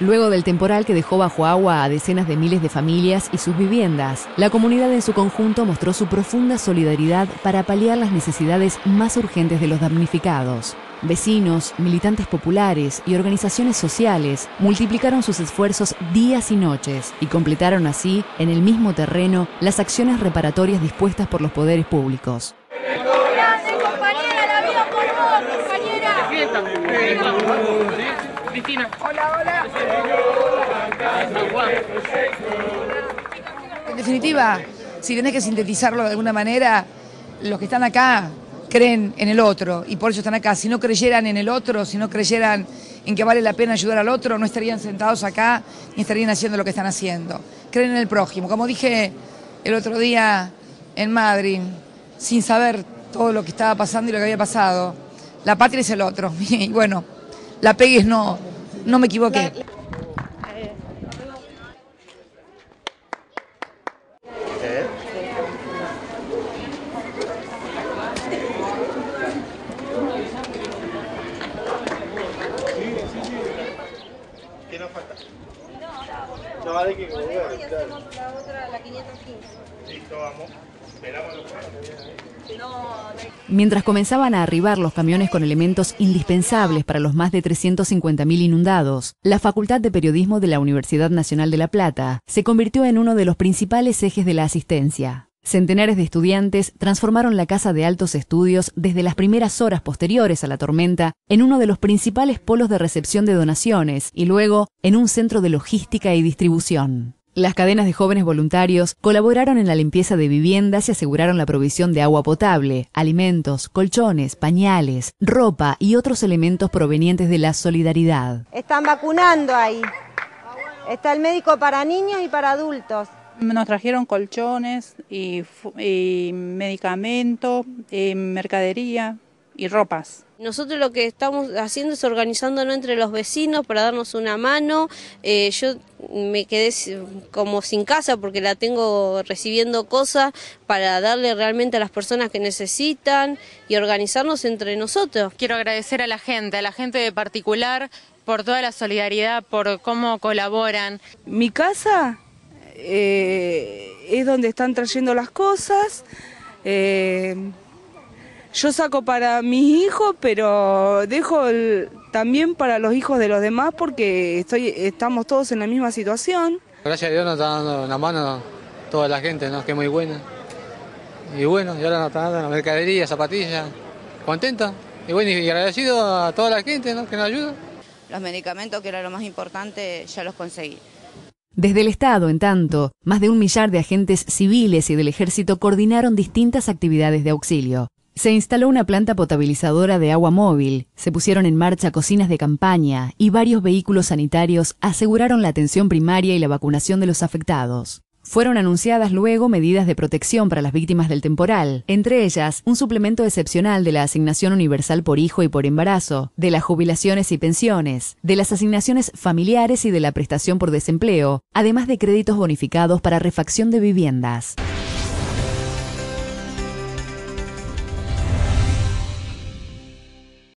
Luego del temporal que dejó bajo agua a decenas de miles de familias y sus viviendas, la comunidad en su conjunto mostró su profunda solidaridad para paliar las necesidades más urgentes de los damnificados. Vecinos, militantes populares y organizaciones sociales multiplicaron sus esfuerzos días y noches y completaron así, en el mismo terreno, las acciones reparatorias dispuestas por los poderes públicos. En definitiva, si tenés que sintetizarlo de alguna manera, los que están acá creen en el otro y por eso están acá. Si no creyeran en el otro, si no creyeran en que vale la pena ayudar al otro, no estarían sentados acá ni estarían haciendo lo que están haciendo. Creen en el prójimo. Como dije el otro día en Madrid, sin saber todo lo que estaba pasando y lo que había pasado, la patria es el otro. Y bueno, la pegues no, no me equivoqué. Mientras comenzaban a arribar los camiones con elementos indispensables para los más de 350.000 inundados, la Facultad de Periodismo de la Universidad Nacional de La Plata se convirtió en uno de los principales ejes de la asistencia. Centenares de estudiantes transformaron la Casa de Altos Estudios desde las primeras horas posteriores a la tormenta en uno de los principales polos de recepción de donaciones y luego en un centro de logística y distribución. Las cadenas de jóvenes voluntarios colaboraron en la limpieza de viviendas y aseguraron la provisión de agua potable, alimentos, colchones, pañales, ropa y otros elementos provenientes de la solidaridad. Están vacunando ahí. Está el médico para niños y para adultos. Nos trajeron colchones y, y medicamento, y mercadería y ropas. Nosotros lo que estamos haciendo es organizándonos entre los vecinos para darnos una mano. Eh, yo me quedé como sin casa porque la tengo recibiendo cosas para darle realmente a las personas que necesitan y organizarnos entre nosotros. Quiero agradecer a la gente, a la gente de particular por toda la solidaridad, por cómo colaboran. Mi casa eh, es donde están trayendo las cosas. Eh, yo saco para mis hijos, pero dejo también para los hijos de los demás porque estoy, estamos todos en la misma situación. Gracias a Dios nos está dando la mano toda la gente, ¿no? que es muy buena. Y bueno, y ahora nos está dando la mercadería, zapatillas, contenta. Y bueno, y agradecido a toda la gente ¿no? que nos ayuda. Los medicamentos, que era lo más importante, ya los conseguí. Desde el Estado, en tanto, más de un millar de agentes civiles y del ejército coordinaron distintas actividades de auxilio. Se instaló una planta potabilizadora de agua móvil, se pusieron en marcha cocinas de campaña y varios vehículos sanitarios aseguraron la atención primaria y la vacunación de los afectados. Fueron anunciadas luego medidas de protección para las víctimas del temporal, entre ellas un suplemento excepcional de la asignación universal por hijo y por embarazo, de las jubilaciones y pensiones, de las asignaciones familiares y de la prestación por desempleo, además de créditos bonificados para refacción de viviendas.